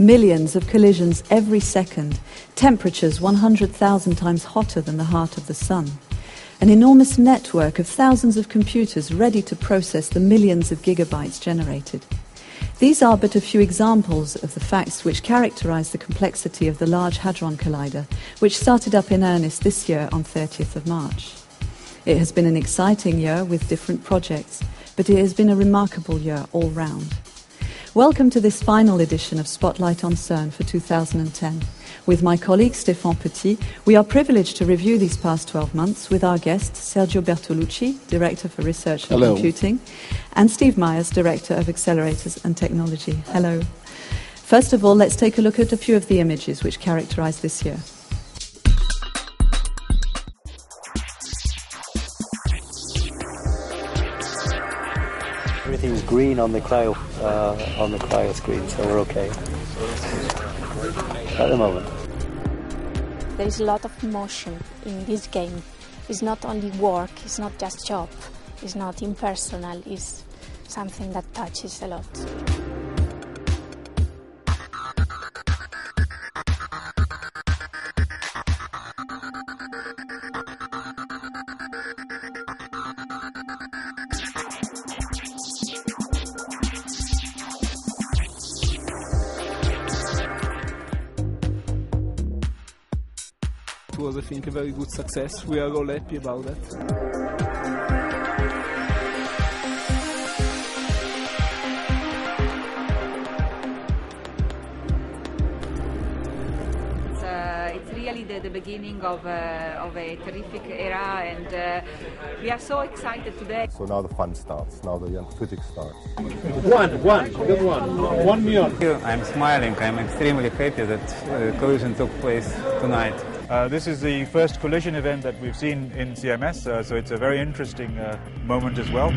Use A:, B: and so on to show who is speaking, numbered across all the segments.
A: Millions of collisions every second, temperatures 100,000 times hotter than the heart of the sun. An enormous network of thousands of computers ready to process the millions of gigabytes generated. These are but a few examples of the facts which characterize the complexity of the Large Hadron Collider, which started up in earnest this year on 30th of March. It has been an exciting year with different projects, but it has been a remarkable year all round. Welcome to this final edition of Spotlight on CERN for 2010. With my colleague Stéphan Petit, we are privileged to review these past 12 months with our guest Sergio Bertolucci, Director for Research and
B: Hello.
A: Computing, and Steve Myers, Director of Accelerators and Technology. Hello. First of all, let's take a look at a few of the images which characterize this year.
C: Everything's green on the cryo uh, on the cryo screen, so we're okay at the moment.
D: There is a lot of emotion in this game. It's not only work, it's not just job, it's not impersonal, it's something that touches a lot.
E: Was, I think, a very good success. We are all happy about that.
F: It's, uh, really the, the beginning of, uh, of a terrific era, and uh, we are so excited today.
B: So now the fun starts. Now the young physics starts.
G: One, one, good one. One million.
H: I'm smiling. I'm extremely happy that uh, collision took place tonight.
I: Uh, this is the first collision event that we've seen in CMS, uh, so it's a very interesting uh, moment as well.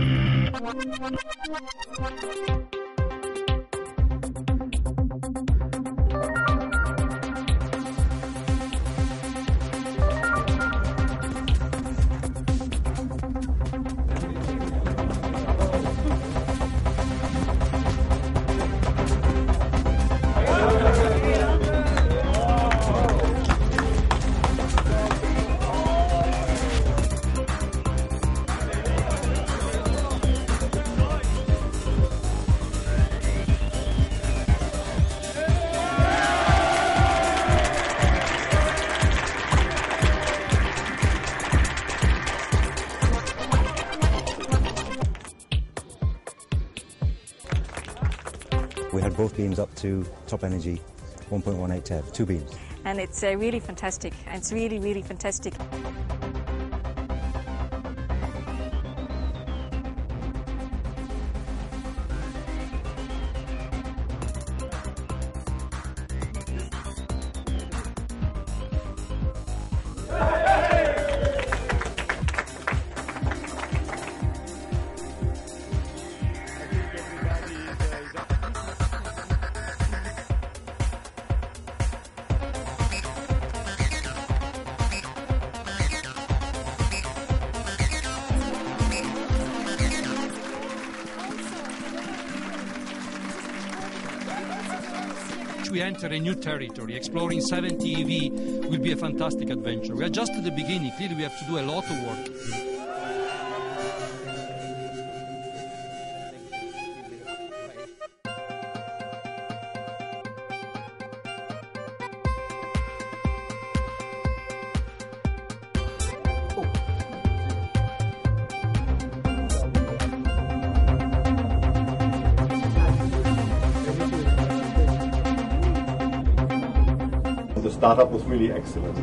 J: Beams up to top energy, 1.18 TeV, two beams.
K: and it's uh, really fantastic. It's really, really fantastic.
L: We enter a new territory. Exploring 7 TeV will be a fantastic adventure. We are just at the beginning. Clearly, we have to do a lot of work.
B: The startup was really excellent.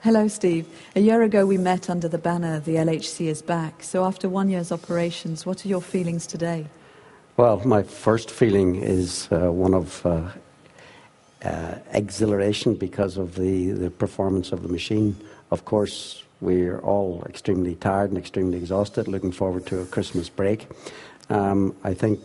A: Hello, Steve. A year ago we met under the banner The LHC is back. So, after one year's operations, what are your feelings today?
M: Well, my first feeling is uh, one of uh, uh, exhilaration because of the, the performance of the machine. Of course, we're all extremely tired and extremely exhausted, looking forward to a Christmas break. Um, I think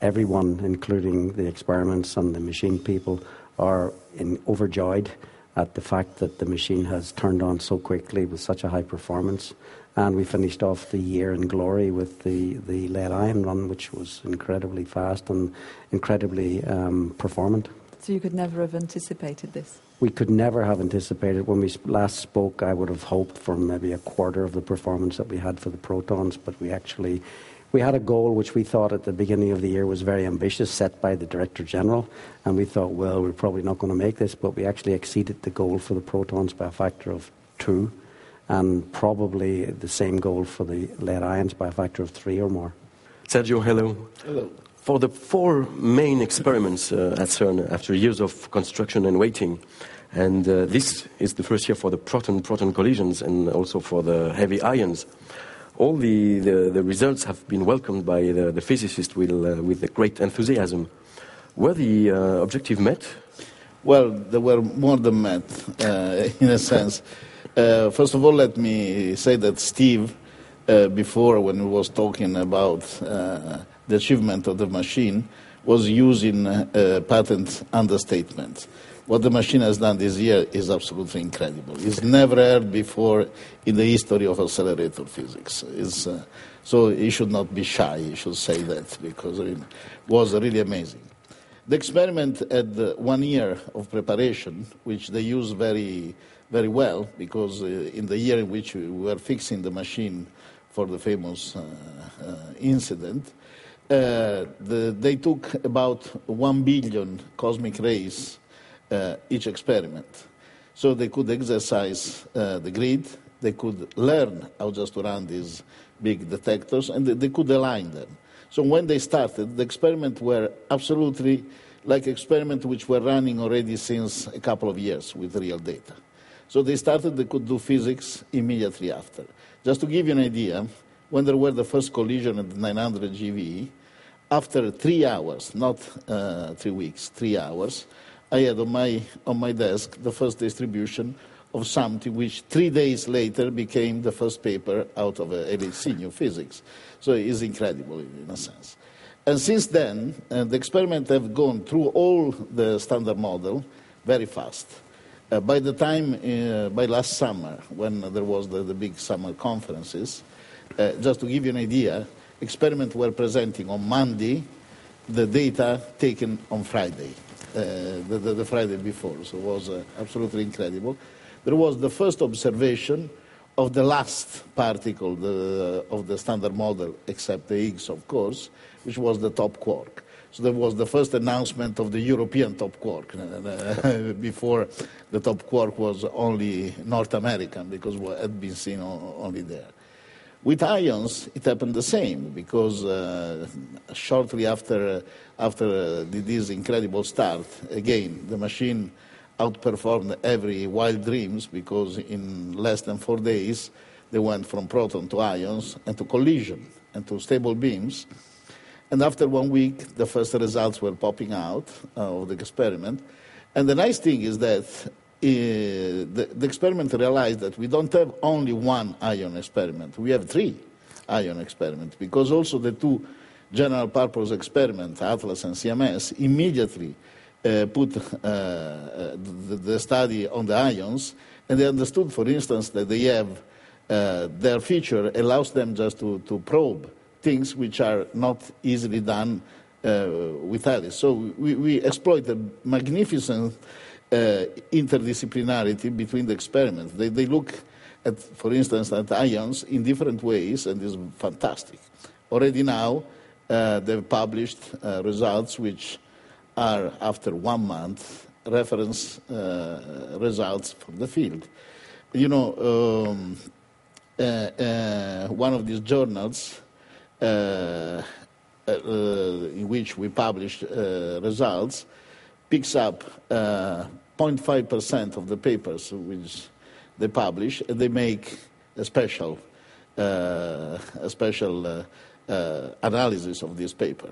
M: everyone, including the experiments and the machine people, are in, overjoyed at the fact that the machine has turned on so quickly with such a high performance. And we finished off the year in glory with the, the lead ion run, which was incredibly fast and incredibly um, performant.
A: So you could never have anticipated this?
M: We could never have anticipated. When we last spoke, I would have hoped for maybe a quarter of the performance that we had for the Protons, but we actually we had a goal which we thought at the beginning of the year was very ambitious, set by the Director General, and we thought, well, we're probably not going to make this, but we actually exceeded the goal for the Protons by a factor of two, and probably the same goal for the lead ions by a factor of three or more.
N: Sergio, hello.
G: Hello.
N: For the four main experiments uh, at CERN, after years of construction and waiting, and uh, this is the first year for the proton-proton collisions and also for the heavy ions, all the, the, the, results have been welcomed by the, the physicists with, uh, with great enthusiasm. Were the uh, objective met?
G: Well, they were more than met, uh, in a sense. Uh, first of all, let me say that Steve, before when he was talking about the achievement of the machine, was using patent understatement what the machine has done this year is absolutely incredible. It's never heard before in the history of accelerator physics. Uh, so he should not be shy, he should say that, because it was really amazing. The experiment had one year of preparation, which they used very, very well, because uh, in the year in which we were fixing the machine for the famous uh, uh, incident, uh, the, they took about one billion cosmic rays uh, each experiment. So they could exercise uh, the grid, they could learn how just to run these big detectors, and they, they could align them. So when they started, the experiments were absolutely like experiments which were running already since a couple of years with real data. So they started, they could do physics immediately after. Just to give you an idea, when there were the first collision at 900 GeV, after three hours, not uh, three weeks, three hours, I had on my, on my desk the first distribution of something which three days later became the first paper out of LHC, New Physics. So it is incredible in a sense. And since then, uh, the experiments have gone through all the standard model very fast. Uh, by the time, uh, by last summer, when there was the, the big summer conferences, uh, just to give you an idea, experiments were presenting on Monday, the data taken on Friday. Uh, the, the, the, Friday before, so it was uh, absolutely incredible. There was the first observation of the last particle the, of the standard model, except the Higgs, of course, which was the top quark. So there was the first announcement of the European top quark. Uh, before the top quark was only North American because it had been seen only there. With ions, it happened the same because uh, shortly after, after uh, this incredible start, again, the machine outperformed every wild dreams because in less than four days they went from proton to ions and to collision and to stable beams. And after one week, the first results were popping out uh, of the experiment. And the nice thing is that the, the experiment realized that we don't have only one ion experiment, we have three ion experiments, because also the two general purpose experiments, ATLAS and CMS, immediately uh, put uh, uh, the, the, study on the ions, and they understood, for instance, that they have uh, their feature allows them just to, to probe things which are not easily done uh, with ALICE. So we, we exploited magnificent uh, interdisciplinarity between the experiments. They, they look at, for instance, at ions in different ways, and it's fantastic. Already now, uh, they've published uh, results which are, after one month, reference uh, results from the field. You know, um, uh, uh, one of these journals in which we published results picks up 0.5% uh, of the papers which they publish, and they make a special, uh, a special uh, uh, analysis of this paper.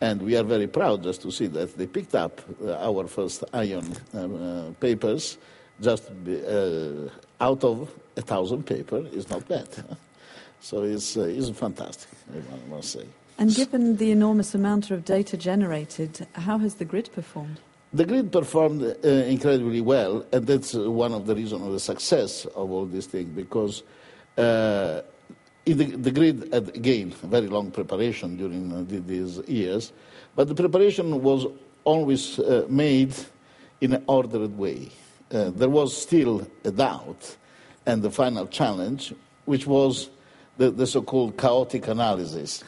G: And we are very proud just to see that they picked up uh, our first ion uh, papers just out of a thousand papers. It's not bad. So it's, it's fantastic, I must say.
A: And given the enormous amount of data generated, how has the grid performed?
G: The grid performed uh, incredibly well, and that's uh, one of the reasons of the success of all these things, because uh, in the, the, grid had, again, very long preparation during uh, these years, but the preparation was always uh, made in an ordered way. Uh, there was still a doubt, and the final challenge, which was the, the so-called chaotic analysis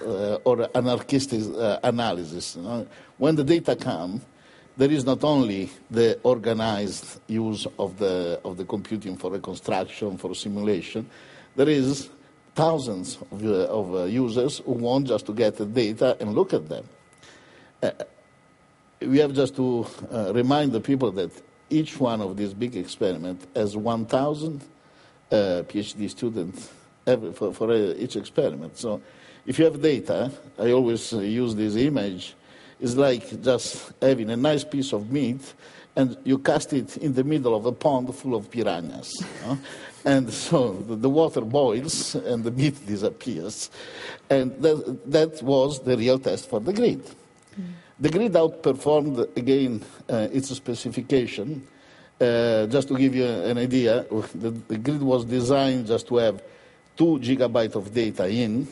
G: or anarchistic analysis. You know? When the data come, there is not only the organized use of the, of the computing for reconstruction, for simulation, there is thousands of, uh, of uh, users who want just to get the data and look at them. Uh, we have just to uh, remind the people that each one of these big experiments has 1,000 uh, PhD students every, for, for each experiment. So if you have data, I always use this image it's like just having a nice piece of meat and you cast it in the middle of a pond full of piranhas. You know? and so the water boils and the meat disappears. And that, that was the real test for the grid. Mm. The grid outperformed again uh, its specification. Uh, just to give you an idea, the, the, grid was designed just to have two gigabytes of data in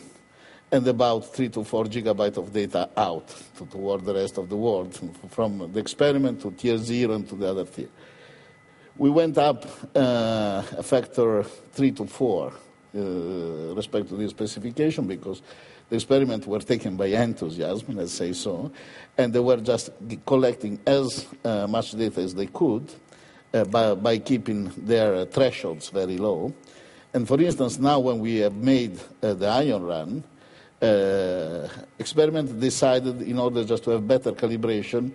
G: and about three to four gigabytes of data out to, toward the rest of the world, from the experiment to tier zero and to the other tier. We went up uh, a factor three to four uh, respect to this specification because the experiments were taken by enthusiasm, let's say so, and they were just collecting as uh, much data as they could uh, by, by, keeping their thresholds very low. And for instance, now when we have made uh, the ion run, uh, experiment decided, in order just to have better calibration,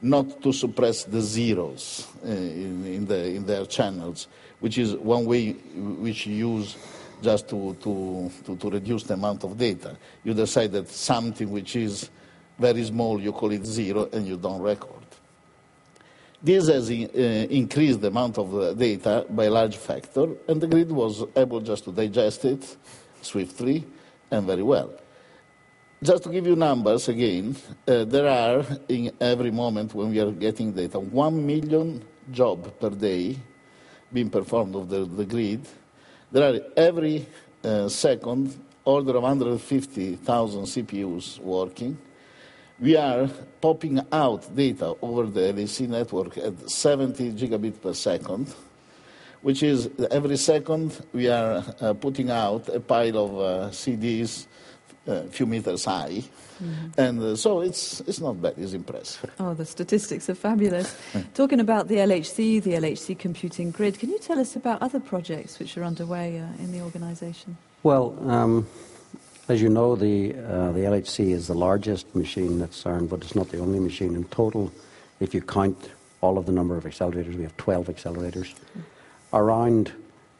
G: not to suppress the zeros uh, in, in, the, in, their channels, which is one way which you use just to, to, to, to, reduce the amount of data. You decide that something which is very small, you call it zero, and you don't record. This has uh, increased the amount of uh, data by a large factor, and the grid was able just to digest it swiftly and very well. Just to give you numbers again, uh, there are in every moment when we are getting data, 1 million jobs per day being performed of the, the grid. There are every uh, second order of 150,000 CPUs working. We are popping out data over the LHC network at 70 gigabit per second, which is every second we are uh, putting out a pile of uh, CDs a few meters high. Mm-hmm. And uh, so it's, it's not bad, it's impressive.
A: Oh, the statistics are fabulous. Talking about the LHC, the LHC computing grid, can you tell us about other projects which are underway uh, in the organisation?
M: Well, um, as you know, the, uh, the LHC is the largest machine at CERN, but it's not the only machine. In total, if you count all of the number of accelerators, we have 12 accelerators. Around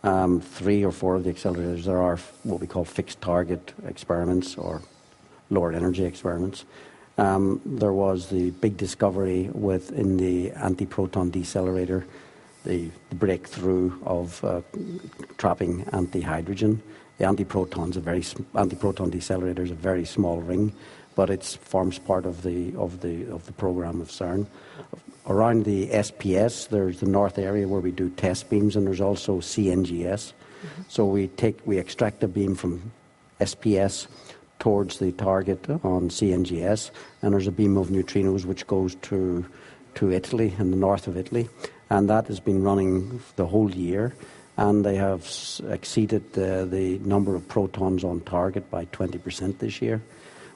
M: um, three or four of the accelerators, there are what we call fixed target experiments or lower energy experiments. Um, there was the big discovery within the anti-proton decelerator, the, the breakthrough of uh, trapping anti-hydrogen. The anti-protons, a very anti-proton decelerator is a very small ring, but it forms part of the of the of the program of CERN around the SPS, there's the north area where we do test beams, and there's also CNGS. Mm-hmm. So we take we extract a beam from SPS towards the target on CNGS, and there's a beam of neutrinos which goes to to Italy in the north of Italy, and that has been running the whole year. And they have exceeded the, number of protons on target by 20% this year.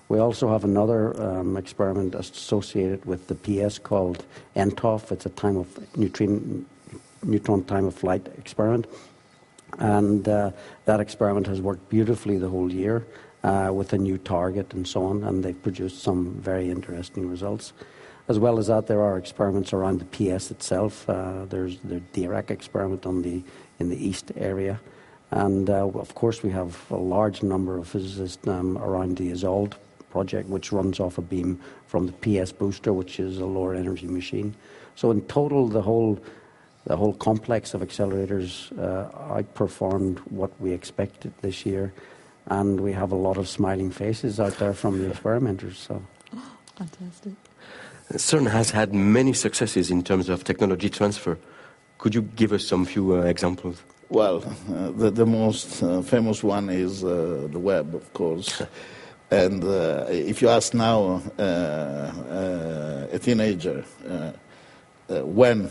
M: We also have another um, experiment associated with the PS called NTOF. It's a time of neutron, neutron time of flight experiment. And uh, that experiment has worked beautifully the whole year uh, with a new target and so on, and they've produced some very interesting results. As well as that, there are experiments around the PS itself. Uh, there's the Dirac experiment on the, in the east area. And uh, of course, we have a large number of physicists um, around the ISOLDE project, which runs off a beam from the PS booster, which is a lower energy machine. So in total, the whole the whole complex of accelerators uh, outperformed what we expected this year, and we have a lot of smiling faces out there from the experimenters. So,
A: fantastic.
N: CERN has had many successes in terms of technology transfer. Could you give us some few uh, examples?
G: Well, uh, the, the most uh, famous one is uh, the web, of course. and uh, if you ask now uh, uh, a teenager when